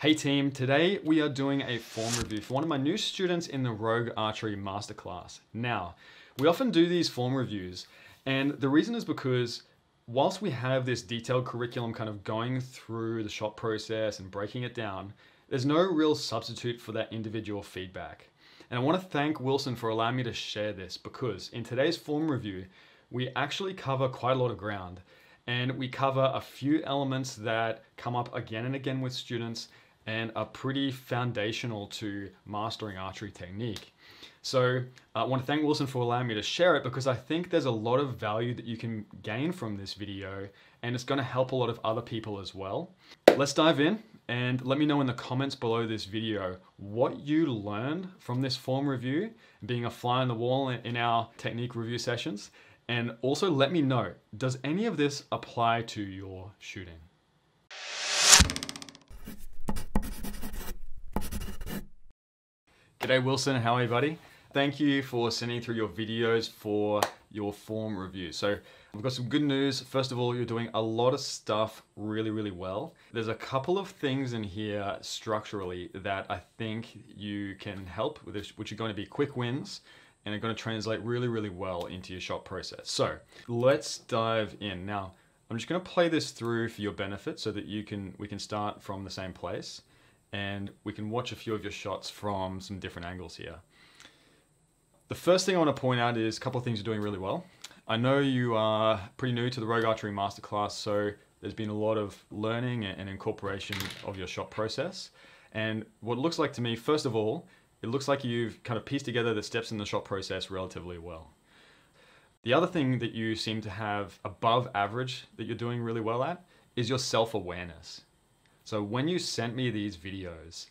Hey team, today we are doing a form review for one of my new students in the Rogue Archery Masterclass. Now, we often do these form reviews, and the reason is because whilst we have this detailed curriculum kind of going through the shot process and breaking it down, there's no real substitute for that individual feedback. And I want to thank Wilson for allowing me to share this because in today's form review, we actually cover quite a lot of ground and we cover a few elements that come up again and again with students and are pretty foundational to mastering archery technique. So uh, I want to thank Wilson for allowing me to share it because I think there's a lot of value that you can gain from this video and it's going to help a lot of other people as well. Let's dive in and let me know in the comments below this video what you learned from this form review, being a fly on the wall in our technique review sessions. And also let me know, does any of this apply to your shooting? G'day Wilson, how are you buddy? Thank you for sending through your videos for your form review. So I've got some good news. First of all, you're doing a lot of stuff really, really well. There's a couple of things in here structurally that I think you can help with, which are going to be quick wins and are going to translate really, really well into your shot process. So let's dive in. Now, I'm just going to play this through for your benefit so that you can we can start from the same place and we can watch a few of your shots from some different angles here. The first thing I want to point out is a couple of things you're doing really well. I know you are pretty new to the Rogue Archery Masterclass, so there's been a lot of learning and incorporation of your shot process. And what looks like to me, first of all, it looks like you've kind of pieced together the steps in the shot process relatively well. The other thing that you seem to have above average that you're doing really well at is your self-awareness. So when you sent me these videos,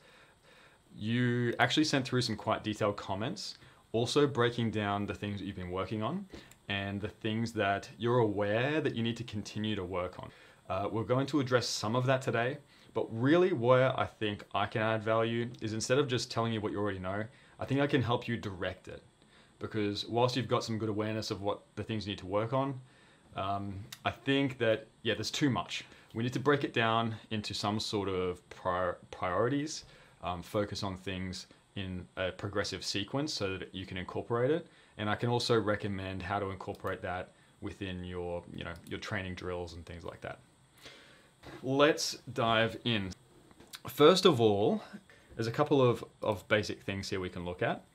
you actually sent through some quite detailed comments, also breaking down the things that you've been working on and the things that you're aware that you need to continue to work on. Uh, we're going to address some of that today, but really where I think I can add value is instead of just telling you what you already know, I think I can help you direct it. Because whilst you've got some good awareness of what the things you need to work on, um, I think that, yeah, there's too much. We need to break it down into some sort of prior priorities, um, focus on things in a progressive sequence so that you can incorporate it. And I can also recommend how to incorporate that within your, you know, your training drills and things like that. Let's dive in. First of all, there's a couple of, of basic things here we can look at.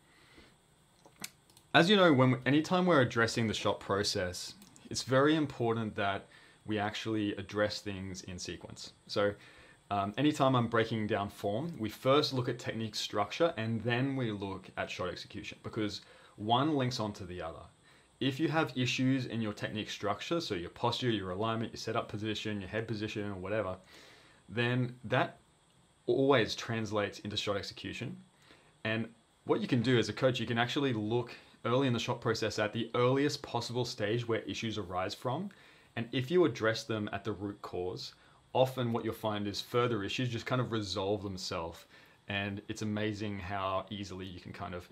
As you know, when anytime we're addressing the shot process, it's very important that we actually address things in sequence. So um, anytime I'm breaking down form, we first look at technique structure and then we look at shot execution because one links onto the other. If you have issues in your technique structure, so your posture, your alignment, your setup position, your head position, or whatever, then that always translates into shot execution. And what you can do as a coach, you can actually look early in the shot process at the earliest possible stage where issues arise from and if you address them at the root cause, often what you'll find is further issues just kind of resolve themselves. And it's amazing how easily you can kind of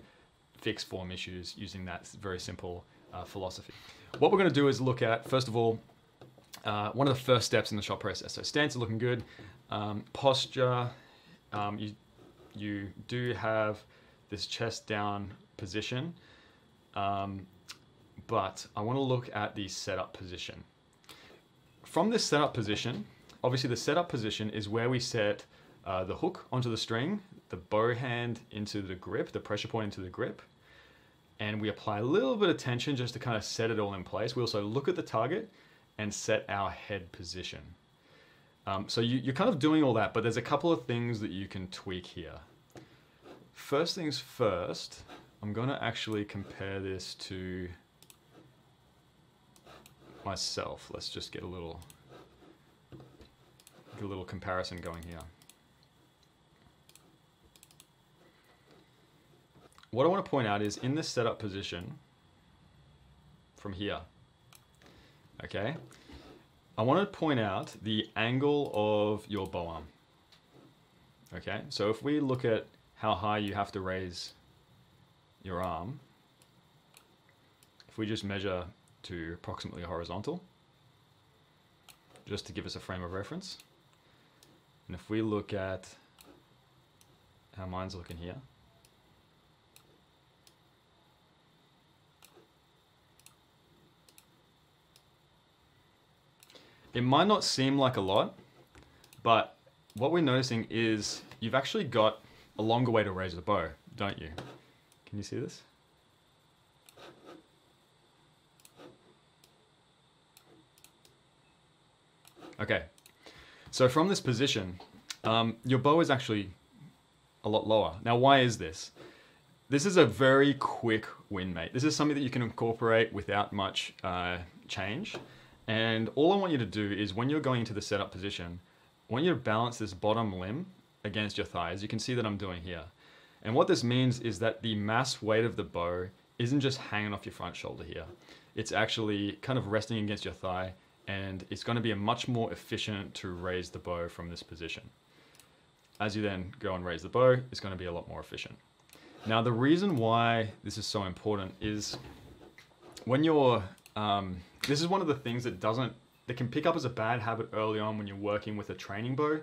fix form issues using that very simple uh, philosophy. What we're going to do is look at, first of all, uh, one of the first steps in the shot process. So stance is looking good. Um, posture, um, you, you do have this chest down position, um, but I want to look at the setup position. From this setup position, obviously the setup position is where we set uh, the hook onto the string, the bow hand into the grip, the pressure point into the grip, and we apply a little bit of tension just to kind of set it all in place. We also look at the target and set our head position. Um, so you, you're kind of doing all that, but there's a couple of things that you can tweak here. First things first, I'm going to actually compare this to myself. Let's just get a little get a little comparison going here. What I want to point out is in this setup position from here, okay, I want to point out the angle of your bow arm. Okay, so if we look at how high you have to raise your arm, if we just measure to approximately horizontal, just to give us a frame of reference. And if we look at how mine's looking here. It might not seem like a lot, but what we're noticing is you've actually got a longer way to raise the bow, don't you? Can you see this? Okay, so from this position, um, your bow is actually a lot lower. Now, why is this? This is a very quick win, mate. This is something that you can incorporate without much uh, change. And all I want you to do is when you're going into the setup position, I want you to balance this bottom limb against your thighs. You can see that I'm doing here. And what this means is that the mass weight of the bow isn't just hanging off your front shoulder here. It's actually kind of resting against your thigh and it's going to be a much more efficient to raise the bow from this position. As you then go and raise the bow, it's going to be a lot more efficient. Now, the reason why this is so important is when you're, um, this is one of the things that doesn't, that can pick up as a bad habit early on when you're working with a training bow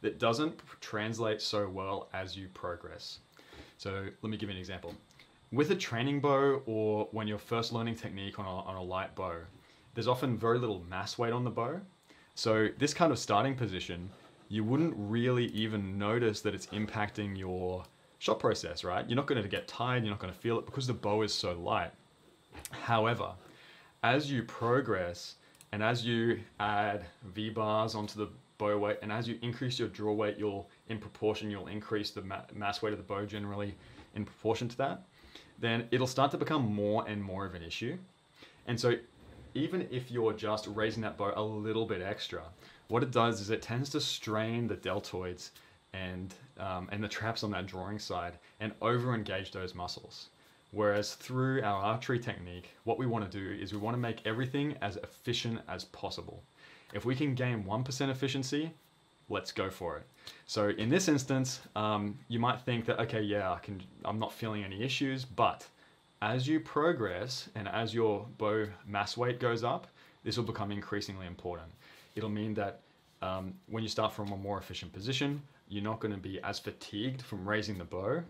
that doesn't translate so well as you progress. So let me give you an example. With a training bow or when you're first learning technique on a, on a light bow, there's often very little mass weight on the bow. So this kind of starting position, you wouldn't really even notice that it's impacting your shot process, right? You're not going to get tired, you're not going to feel it because the bow is so light. However, as you progress and as you add V-bars onto the bow weight and as you increase your draw weight, you'll, in proportion, you'll increase the ma mass weight of the bow generally in proportion to that, then it'll start to become more and more of an issue. And so even if you're just raising that bow a little bit extra, what it does is it tends to strain the deltoids and, um, and the traps on that drawing side and over engage those muscles. Whereas through our archery technique, what we want to do is we want to make everything as efficient as possible. If we can gain 1% efficiency, let's go for it. So in this instance, um, you might think that, okay, yeah, I can, I'm not feeling any issues, but as you progress and as your bow mass weight goes up, this will become increasingly important. It'll mean that um, when you start from a more efficient position, you're not going to be as fatigued from raising the bow.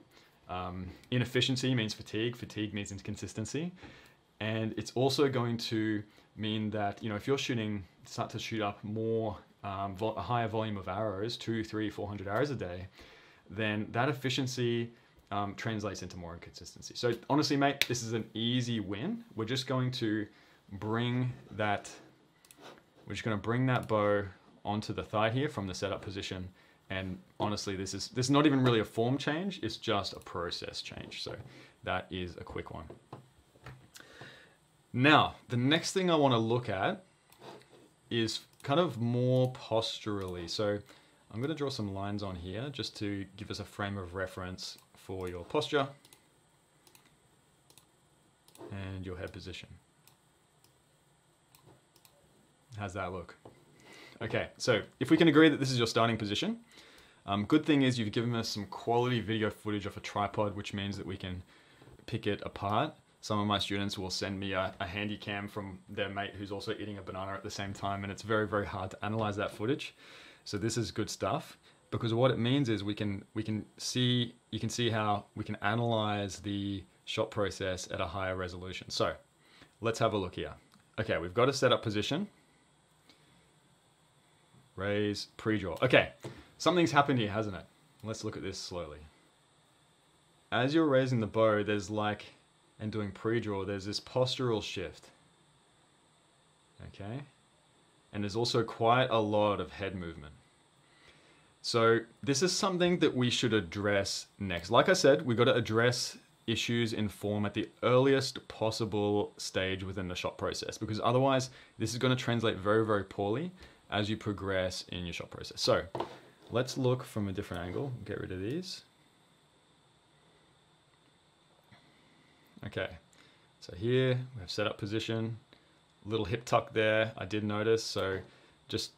Um, inefficiency means fatigue, fatigue means inconsistency. And it's also going to mean that, you know, if you're shooting, start to shoot up more, um, a higher volume of arrows, two, three, 400 arrows a day, then that efficiency um, translates into more inconsistency. So honestly, mate, this is an easy win. We're just going to bring that, we're just going to bring that bow onto the thigh here from the setup position. And honestly, this is, this is not even really a form change. It's just a process change. So that is a quick one. Now, the next thing I want to look at is kind of more posturally. So I'm going to draw some lines on here just to give us a frame of reference for your posture and your head position. How's that look? Okay, so if we can agree that this is your starting position, um, good thing is you've given us some quality video footage off a tripod, which means that we can pick it apart. Some of my students will send me a, a handy cam from their mate who's also eating a banana at the same time, and it's very, very hard to analyze that footage. So this is good stuff because what it means is we can we can see you can see how we can analyze the shot process at a higher resolution. So let's have a look here. Okay, we've got a setup position. Raise, pre-draw. Okay, something's happened here, hasn't it? Let's look at this slowly. As you're raising the bow, there's like, and doing pre-draw, there's this postural shift. Okay, and there's also quite a lot of head movement. So this is something that we should address next. Like I said, we've got to address issues in form at the earliest possible stage within the shot process because otherwise this is going to translate very, very poorly as you progress in your shot process. So let's look from a different angle. Get rid of these. Okay, so here we have setup position, little hip tuck there. I did notice, so just,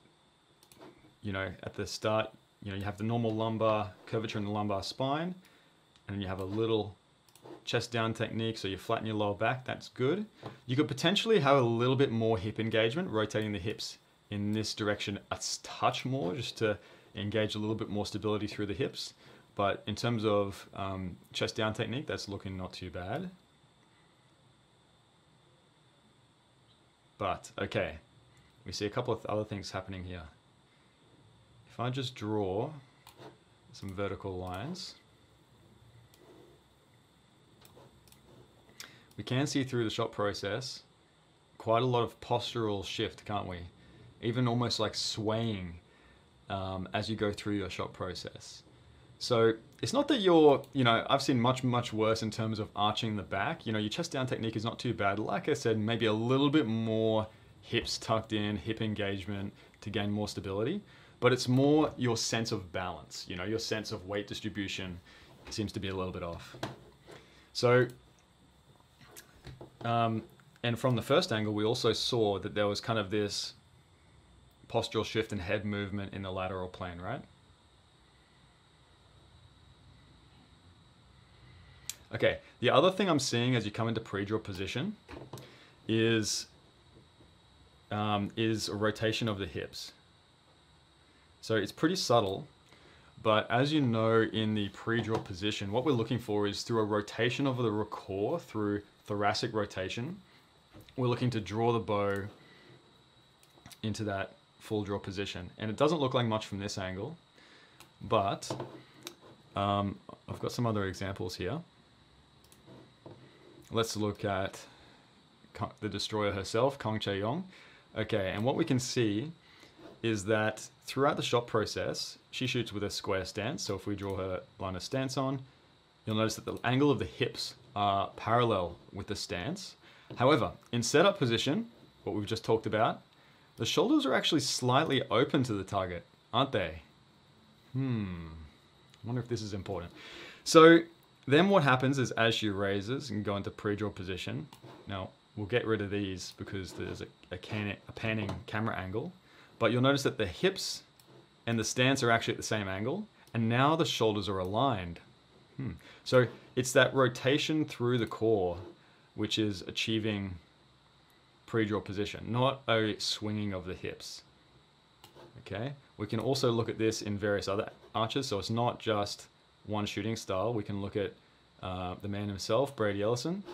you know, at the start, you know, you have the normal lumbar curvature in the lumbar spine, and then you have a little chest down technique, so you flatten your lower back, that's good. You could potentially have a little bit more hip engagement, rotating the hips in this direction a touch more, just to engage a little bit more stability through the hips. but in terms of um, chest down technique, that's looking not too bad. But, okay, we see a couple of other things happening here. If I just draw some vertical lines, we can see through the shot process quite a lot of postural shift, can't we? Even almost like swaying um, as you go through your shot process. So it's not that you're, you know, I've seen much, much worse in terms of arching the back. You know, your chest down technique is not too bad. Like I said, maybe a little bit more hips tucked in, hip engagement to gain more stability. But it's more your sense of balance, you know, your sense of weight distribution seems to be a little bit off. So um, and from the first angle, we also saw that there was kind of this postural shift and head movement in the lateral plane, right? Okay, the other thing I'm seeing as you come into pre-draw position is, um, is a rotation of the hips. So it's pretty subtle, but as you know in the pre-draw position, what we're looking for is through a rotation of the core through thoracic rotation, we're looking to draw the bow into that full draw position. And it doesn't look like much from this angle, but um, I've got some other examples here. Let's look at the destroyer herself, Kang Chae-young. Okay, and what we can see is that throughout the shot process, she shoots with a square stance. So if we draw her line of stance on, you'll notice that the angle of the hips are parallel with the stance. However, in setup position, what we've just talked about, the shoulders are actually slightly open to the target, aren't they? Hmm, I wonder if this is important. So then what happens is as she raises and go into pre-draw position, now we'll get rid of these because there's a, a, can, a panning camera angle, but you'll notice that the hips and the stance are actually at the same angle, and now the shoulders are aligned. Hmm. So it's that rotation through the core which is achieving pre-draw position, not a swinging of the hips. Okay, we can also look at this in various other archers, so it's not just one shooting style. We can look at uh, the man himself, Brady Ellison,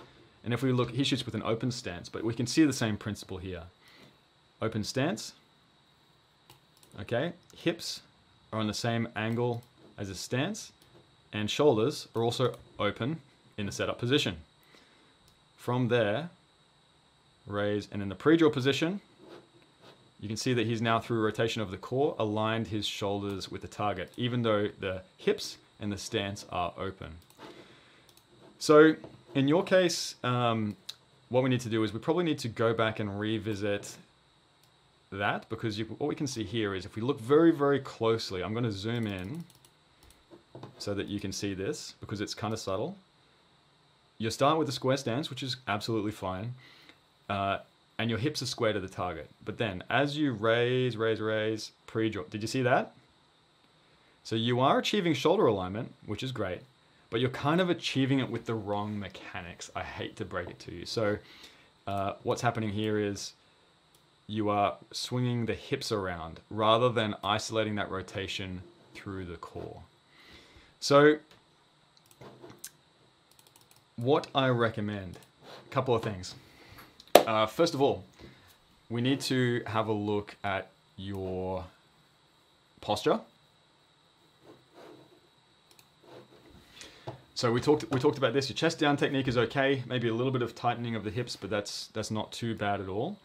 and if we look, he shoots with an open stance, but we can see the same principle here. Open stance, okay, hips are on the same angle as a stance, and shoulders are also open in the setup position. From there, raise, and in the pre-draw position, you can see that he's now through rotation of the core, aligned his shoulders with the target, even though the hips and the stance are open. So in your case, um, what we need to do is we probably need to go back and revisit that because you, what we can see here is if we look very, very closely, I'm going to zoom in so that you can see this because it's kind of subtle. You start with a square stance, which is absolutely fine. Uh, and your hips are square to the target. But then as you raise, raise, raise, pre-draw, did you see that? So you are achieving shoulder alignment, which is great, but you're kind of achieving it with the wrong mechanics. I hate to break it to you. So uh, what's happening here is you are swinging the hips around rather than isolating that rotation through the core. So what I recommend, a couple of things. Uh, first of all, we need to have a look at your posture. So we talked we talked about this. Your chest down technique is okay. Maybe a little bit of tightening of the hips, but that's that's not too bad at all.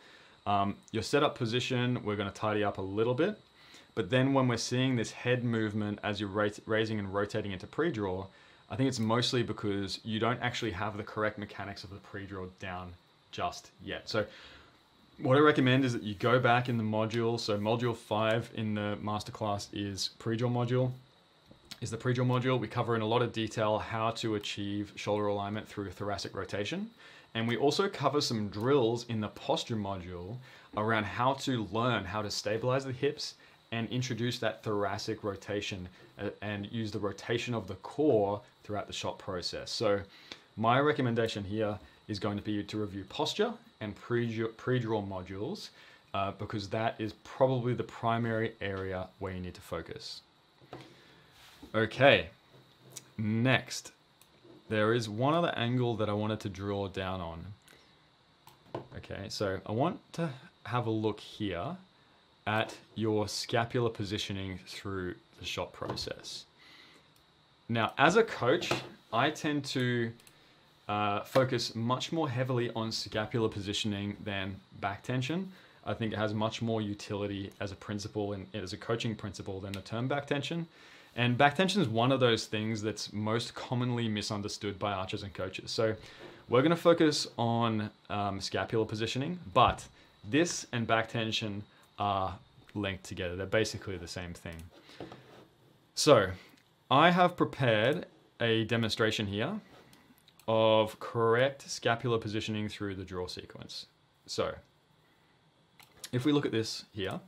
Um, your setup position, we're going to tidy up a little bit. But then when we're seeing this head movement as you're raising and rotating into pre-draw, I think it's mostly because you don't actually have the correct mechanics of the pre-draw down just yet. So what I recommend is that you go back in the module. So module five in the masterclass is pre-draw module, is the pre-draw module. We cover in a lot of detail how to achieve shoulder alignment through thoracic rotation. And we also cover some drills in the posture module around how to learn how to stabilize the hips and introduce that thoracic rotation uh, and use the rotation of the core throughout the shot process. So my recommendation here is going to be to review posture and pre-draw modules uh, because that is probably the primary area where you need to focus. Okay, Next, there is one other angle that I wanted to draw down on. Okay, so I want to have a look here at your scapular positioning through the shot process. Now, as a coach, I tend to uh, focus much more heavily on scapular positioning than back tension. I think it has much more utility as a principle and as a coaching principle than the term back tension. And back tension is one of those things that's most commonly misunderstood by archers and coaches. So we're going to focus on um, scapular positioning, but this and back tension are linked together. They're basically the same thing. So I have prepared a demonstration here of correct scapular positioning through the draw sequence. So if we look at this here,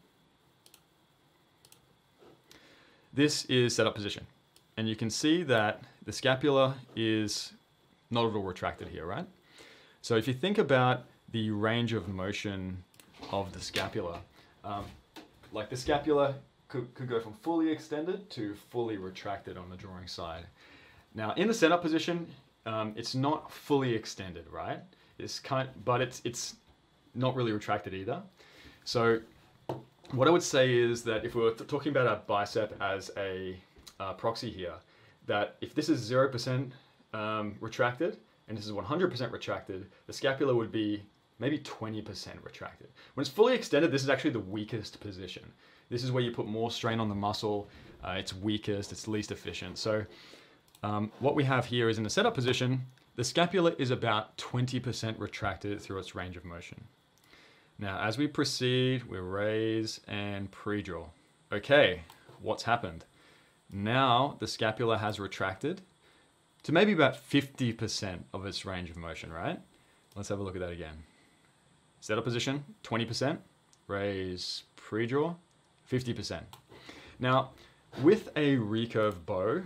this is setup position. And you can see that the scapula is not at all retracted here, right? So if you think about the range of motion of the scapula, um, like the scapula could, could go from fully extended to fully retracted on the drawing side. Now in the setup position, um, it's not fully extended, right? It's kind, of, but it's it's not really retracted either. So what I would say is that if we were talking about our bicep as a uh, proxy here, that if this is zero percent um, retracted and this is 100% retracted, the scapula would be maybe 20% retracted. When it's fully extended, this is actually the weakest position. This is where you put more strain on the muscle. Uh, it's weakest, it's least efficient. So um, what we have here is in the setup position, the scapula is about 20% retracted through its range of motion. Now, as we proceed, we raise and pre-draw. Okay, what's happened? Now the scapula has retracted to maybe about 50% of its range of motion, right? Let's have a look at that again. Setup position, 20%. Raise pre-draw, 50%. Now, with a recurve bow,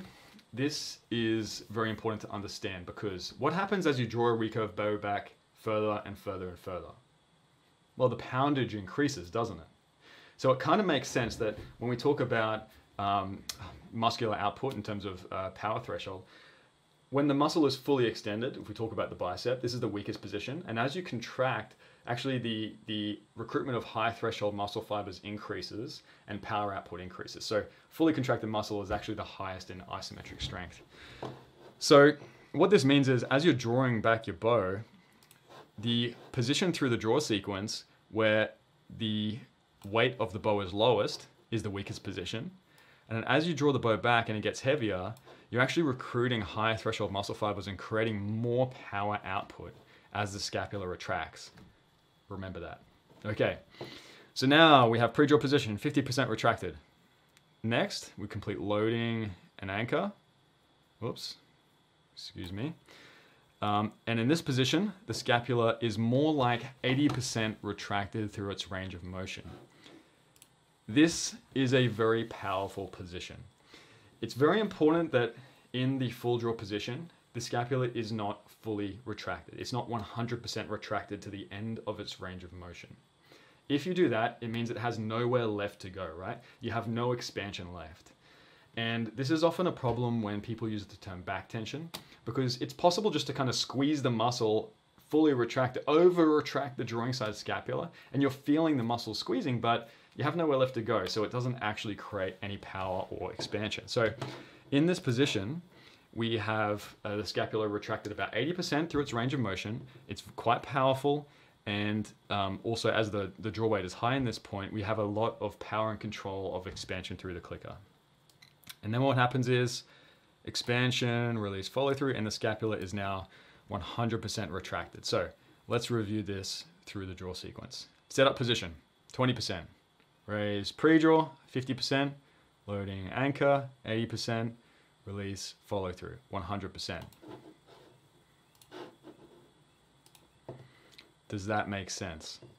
this is very important to understand because what happens as you draw a recurve bow back further and further and further? Well, the poundage increases, doesn't it? So it kind of makes sense that when we talk about um, muscular output in terms of uh, power threshold, when the muscle is fully extended, if we talk about the bicep, this is the weakest position. And as you contract, actually the, the recruitment of high threshold muscle fibers increases and power output increases. So fully contracted muscle is actually the highest in isometric strength. So what this means is as you're drawing back your bow, the position through the draw sequence where the weight of the bow is lowest is the weakest position. And as you draw the bow back and it gets heavier, you're actually recruiting higher threshold muscle fibers and creating more power output as the scapula retracts. Remember that. Okay, so now we have pre-draw position, 50% retracted. Next, we complete loading and anchor. Whoops, excuse me. Um, and in this position, the scapula is more like 80% retracted through its range of motion. This is a very powerful position. It's very important that in the full draw position, the scapula is not fully retracted. It's not 100% retracted to the end of its range of motion. If you do that, it means it has nowhere left to go, right? You have no expansion left. And this is often a problem when people use the term back tension because it's possible just to kind of squeeze the muscle fully retract, over retract the drawing side scapula, and you're feeling the muscle squeezing, but you have nowhere left to go, so it doesn't actually create any power or expansion. So in this position, we have uh, the scapula retracted about 80% through its range of motion. It's quite powerful, and um, also as the, the draw weight is high in this point, we have a lot of power and control of expansion through the clicker. And then what happens is expansion, release follow through, and the scapula is now 100% retracted. So let's review this through the draw sequence. Setup position, 20%. Raise pre-draw, 50%. Loading anchor, 80%. Release follow through, 100%. Does that make sense?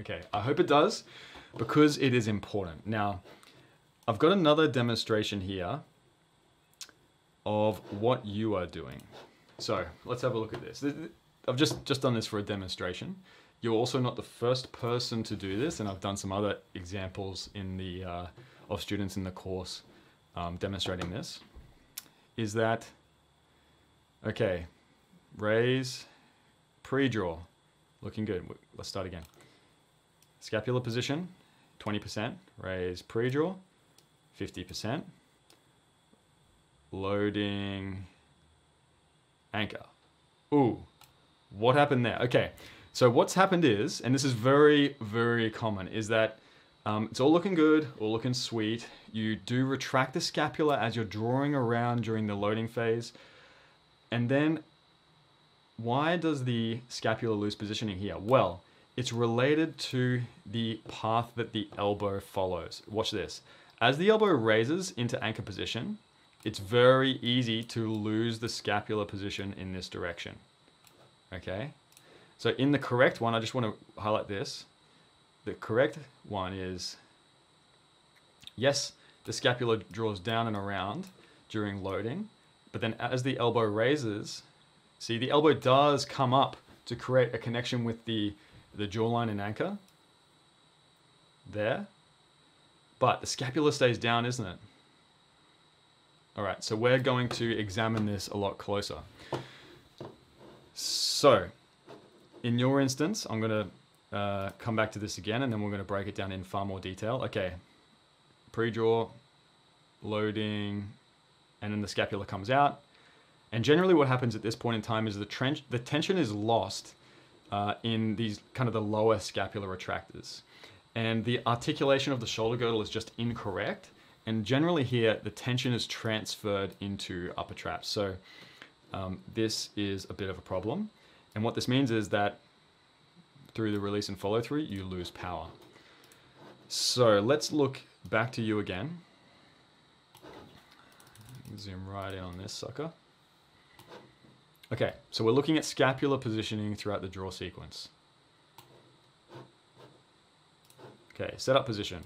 Okay, I hope it does because it is important. Now, I've got another demonstration here of what you are doing. So let's have a look at this. I've just, just done this for a demonstration. You're also not the first person to do this, and I've done some other examples in the uh, of students in the course um, demonstrating this. is that, okay, raise, pre-draw, looking good. Let's start again. Scapular position, 20%, raise pre-draw, 50%, loading, anchor. Ooh, what happened there? Okay, so what's happened is, and this is very, very common, is that um, it's all looking good, all looking sweet. You do retract the scapula as you're drawing around during the loading phase. And then why does the scapula lose positioning here? Well, it's related to the path that the elbow follows. Watch this. As the elbow raises into anchor position, it's very easy to lose the scapular position in this direction. Okay? So in the correct one, I just want to highlight this. The correct one is, yes, the scapula draws down and around during loading, but then as the elbow raises, see the elbow does come up to create a connection with the, the jawline and anchor there, but the scapula stays down, isn't it? All right, so we're going to examine this a lot closer. So, in your instance, I'm going to uh, come back to this again, and then we're going to break it down in far more detail. Okay, pre-draw, loading, and then the scapula comes out. And generally what happens at this point in time is the, trench, the tension is lost uh, in these kind of the lower scapular retractors. And the articulation of the shoulder girdle is just incorrect. And generally here, the tension is transferred into upper traps. So um, this is a bit of a problem. And what this means is that through the release and follow through, you lose power. So let's look back to you again. Zoom right in on this sucker. Okay, so we're looking at scapular positioning throughout the draw sequence. Okay, set up position.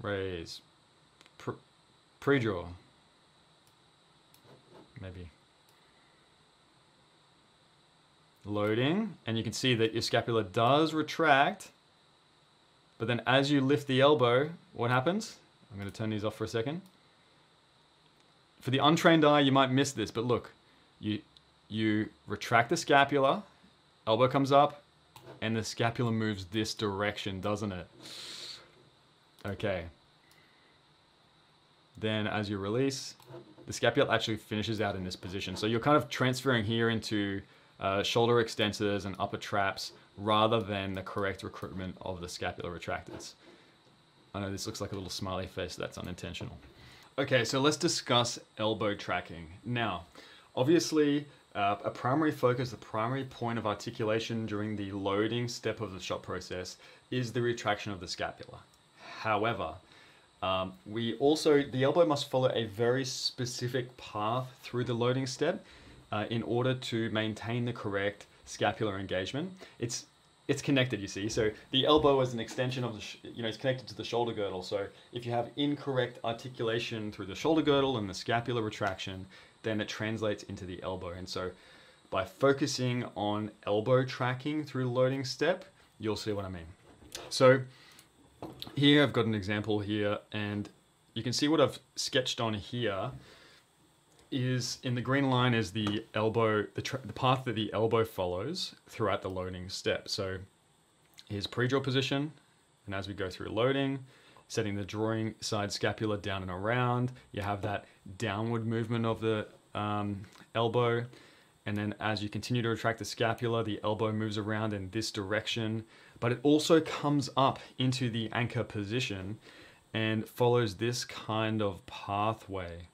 Raise. Pre-draw. Maybe. Loading, and you can see that your scapula does retract, but then as you lift the elbow, what happens? I'm going to turn these off for a second. For the untrained eye, you might miss this, but look, you, you retract the scapula, elbow comes up, and the scapula moves this direction, doesn't it? Okay. Then as you release, the scapula actually finishes out in this position. So you're kind of transferring here into uh, shoulder extensors and upper traps rather than the correct recruitment of the scapular retractors. I know this looks like a little smiley face, that's unintentional. Okay, so let's discuss elbow tracking. Now, obviously, uh, a primary focus, the primary point of articulation during the loading step of the shot process is the retraction of the scapula. However, um, we also, the elbow must follow a very specific path through the loading step uh, in order to maintain the correct scapular engagement. It's it's connected, you see. So the elbow is an extension of the, you know, it's connected to the shoulder girdle. So if you have incorrect articulation through the shoulder girdle and the scapular retraction, then it translates into the elbow. And so by focusing on elbow tracking through the loading step, you'll see what I mean. So here I've got an example here and you can see what I've sketched on here is in the green line is the elbow, the, the path that the elbow follows throughout the loading step. So here's pre-draw position, and as we go through loading, setting the drawing side scapula down and around, you have that downward movement of the um, elbow, and then as you continue to retract the scapula, the elbow moves around in this direction, but it also comes up into the anchor position and follows this kind of pathway.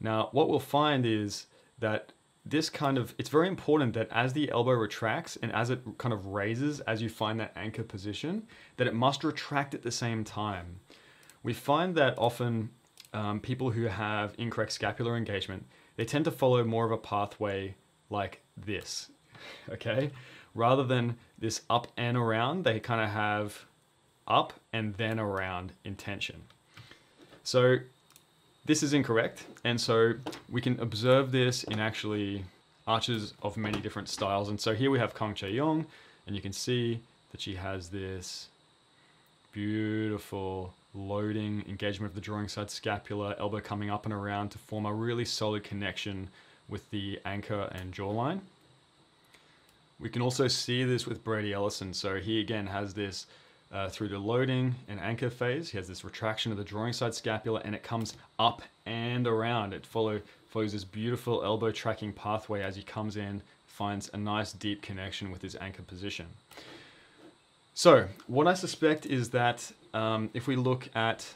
Now, what we'll find is that this kind of, it's very important that as the elbow retracts and as it kind of raises as you find that anchor position, that it must retract at the same time. We find that often um, people who have incorrect scapular engagement, they tend to follow more of a pathway like this, okay? Rather than this up and around, they kind of have up and then around intention. So this is incorrect, and so we can observe this in actually arches of many different styles. And so here we have Kang Chae-young, and you can see that she has this beautiful loading, engagement of the drawing side scapula, elbow coming up and around to form a really solid connection with the anchor and jawline. We can also see this with Brady Ellison. So he again has this uh, through the loading and anchor phase. He has this retraction of the drawing side scapula and it comes up and around. It follow, follows this beautiful elbow tracking pathway as he comes in, finds a nice deep connection with his anchor position. So what I suspect is that um, if we look at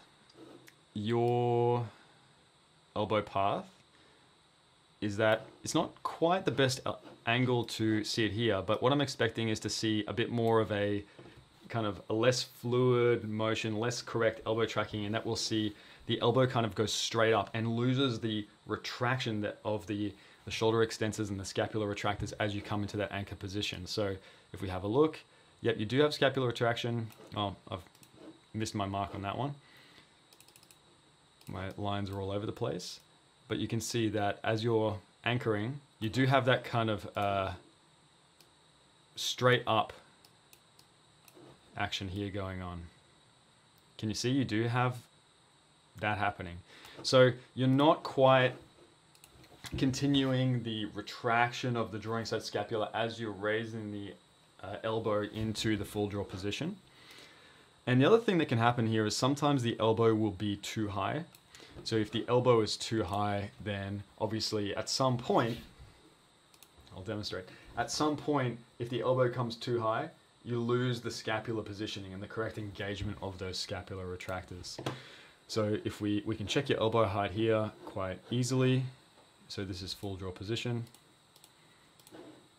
your elbow path, is that it's not quite the best uh, angle to see it here, but what I'm expecting is to see a bit more of a kind of a less fluid motion, less correct elbow tracking, and that we'll see the elbow kind of goes straight up and loses the retraction that of the, the shoulder extensors and the scapular retractors as you come into that anchor position. So if we have a look, yep, you do have scapular retraction. Oh, I've missed my mark on that one. My lines are all over the place. But you can see that as you're anchoring, you do have that kind of uh, straight up action here going on. Can you see you do have that happening? So you're not quite continuing the retraction of the drawing side scapula as you're raising the uh, elbow into the full draw position. And the other thing that can happen here is sometimes the elbow will be too high. So if the elbow is too high, then obviously at some point, I'll demonstrate, at some point, if the elbow comes too high, you lose the scapular positioning and the correct engagement of those scapular retractors. So if we, we can check your elbow height here quite easily. So this is full draw position.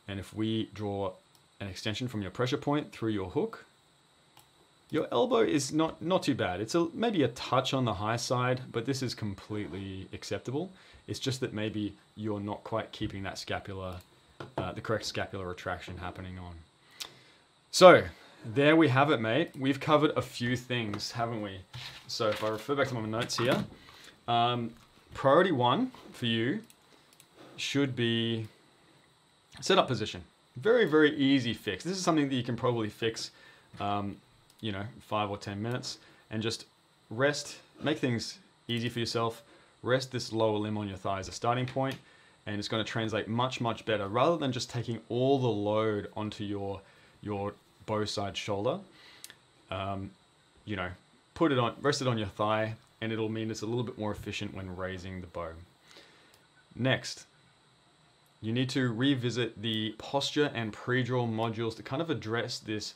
And if we draw an extension from your pressure point through your hook, your elbow is not, not too bad. It's a, maybe a touch on the high side, but this is completely acceptable. It's just that maybe you're not quite keeping that scapula, uh, the correct scapular retraction happening on. So there we have it, mate. We've covered a few things, haven't we? So if I refer back to my notes here, um, priority one for you should be setup position. Very, very easy fix. This is something that you can probably fix, um, you know, five or 10 minutes and just rest, make things easy for yourself. Rest this lower limb on your thigh as a starting point and it's going to translate much, much better rather than just taking all the load onto your, your bow side shoulder. Um, you know, put it on, rest it on your thigh, and it'll mean it's a little bit more efficient when raising the bow. Next, you need to revisit the posture and pre-draw modules to kind of address this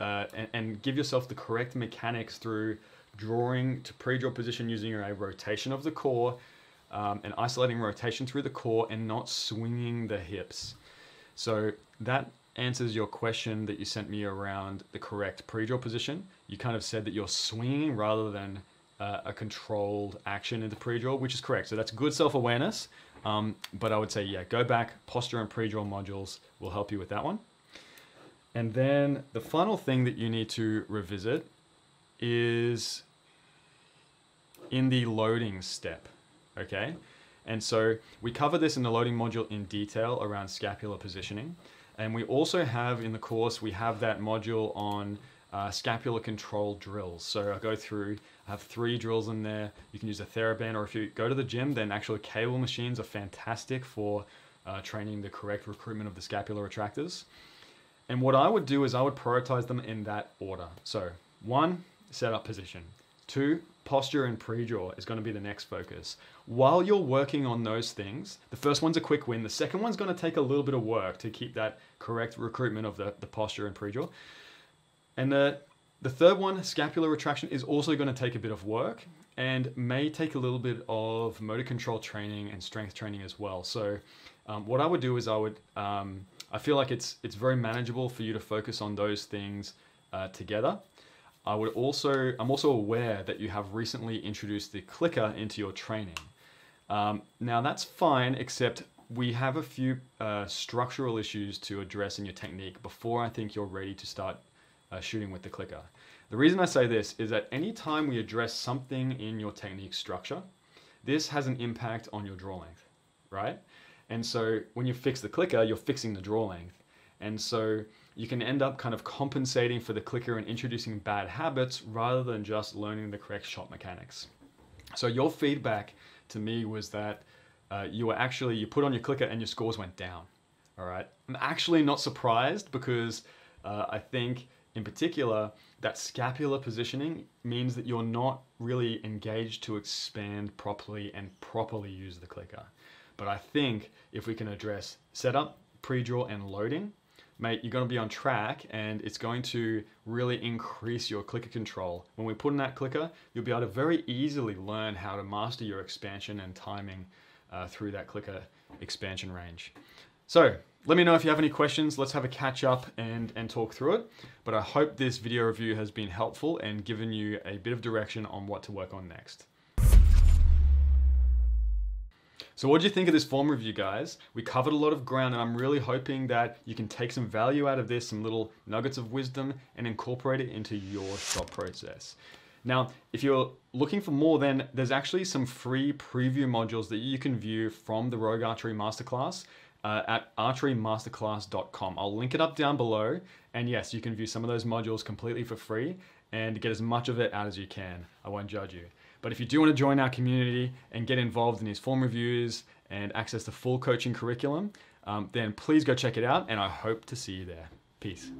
uh, and, and, give yourself the correct mechanics through drawing to pre-draw position using a rotation of the core um, and isolating rotation through the core and not swinging the hips. So that answers your question that you sent me around the correct pre-draw position. You kind of said that you're swinging rather than uh, a controlled action into pre-draw, which is correct. So that's good self-awareness. Um, but I would say, yeah, go back. Posture and pre-draw modules will help you with that one. And then the final thing that you need to revisit is in the loading step, okay? And so we cover this in the loading module in detail around scapular positioning. And we also have in the course, we have that module on uh, scapular control drills. So I go through, I have three drills in there. You can use a TheraBand or if you go to the gym, then actually cable machines are fantastic for uh, training the correct recruitment of the scapular retractors. And what I would do is I would prioritize them in that order. So one, setup position. Two, posture and pre-draw is going to be the next focus. While you're working on those things, the first one's a quick win. The second one's going to take a little bit of work to keep that correct recruitment of the, the posture and pre-draw. And the, the third one, scapular retraction, is also going to take a bit of work and may take a little bit of motor control training and strength training as well. So um, what I would do is I would, um, I feel like it's, it's very manageable for you to focus on those things uh, together. I would also, I'm also aware that you have recently introduced the clicker into your training. Um, now that's fine, except we have a few uh, structural issues to address in your technique before I think you're ready to start uh, shooting with the clicker. The reason I say this is that anytime we address something in your technique structure, this has an impact on your draw length, right? And so when you fix the clicker, you're fixing the draw length. And so you can end up kind of compensating for the clicker and introducing bad habits rather than just learning the correct shot mechanics. So your feedback to me was that uh, you were actually, you put on your clicker and your scores went down. All right. I'm actually not surprised because uh, I think in particular that scapular positioning means that you're not really engaged to expand properly and properly use the clicker. But I think if we can address setup, pre-draw and loading, mate, you're going to be on track and it's going to really increase your clicker control. When we put in that clicker, you'll be able to very easily learn how to master your expansion and timing uh, through that clicker expansion range. So let me know if you have any questions. Let's have a catch up and, and talk through it. But I hope this video review has been helpful and given you a bit of direction on what to work on next. So what do you think of this form review, guys? We covered a lot of ground and I'm really hoping that you can take some value out of this, some little nuggets of wisdom and incorporate it into your shot process. Now, if you're looking for more, then there's actually some free preview modules that you can view from the Rogue Archery Masterclass uh, at archerymasterclass.com. I'll link it up down below. And yes, you can view some of those modules completely for free and get as much of it out as you can. I won't judge you. But if you do want to join our community and get involved in these form reviews and access the full coaching curriculum, um, then please go check it out and I hope to see you there. Peace.